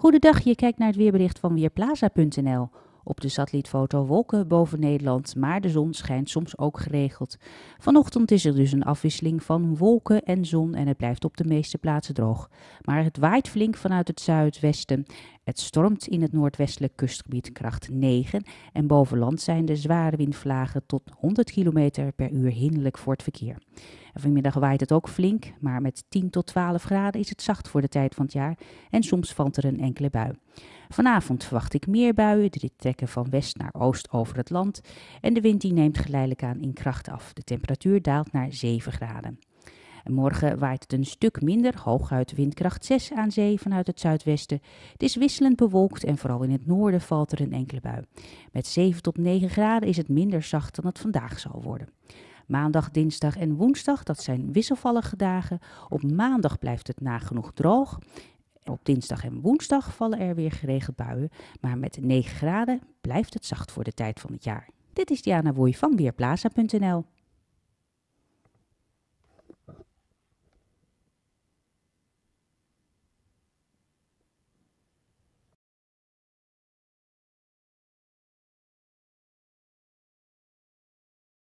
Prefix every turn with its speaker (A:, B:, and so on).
A: Goedendag, je kijkt naar het weerbericht van Weerplaza.nl. Op de satellietfoto wolken boven Nederland, maar de zon schijnt soms ook geregeld. Vanochtend is er dus een afwisseling van wolken en zon en het blijft op de meeste plaatsen droog. Maar het waait flink vanuit het zuidwesten. Het stormt in het noordwestelijk kustgebied kracht 9 en boven land zijn de zware windvlagen tot 100 km per uur hinderlijk voor het verkeer. En vanmiddag waait het ook flink, maar met 10 tot 12 graden is het zacht voor de tijd van het jaar en soms valt er een enkele bui. Vanavond verwacht ik meer buien, die trekken van west naar oost over het land en de wind die neemt geleidelijk aan in kracht af. De temperatuur daalt naar 7 graden. En morgen waait het een stuk minder, hooguit windkracht 6 aan zee vanuit het zuidwesten. Het is wisselend bewolkt en vooral in het noorden valt er een enkele bui. Met 7 tot 9 graden is het minder zacht dan het vandaag zal worden. Maandag, dinsdag en woensdag, dat zijn wisselvallige dagen. Op maandag blijft het nagenoeg droog. Op dinsdag en woensdag vallen er weer geregeld buien, maar met 9 graden blijft het zacht voor de tijd van het jaar. Dit is Diana Woei van Weerplaza.nl.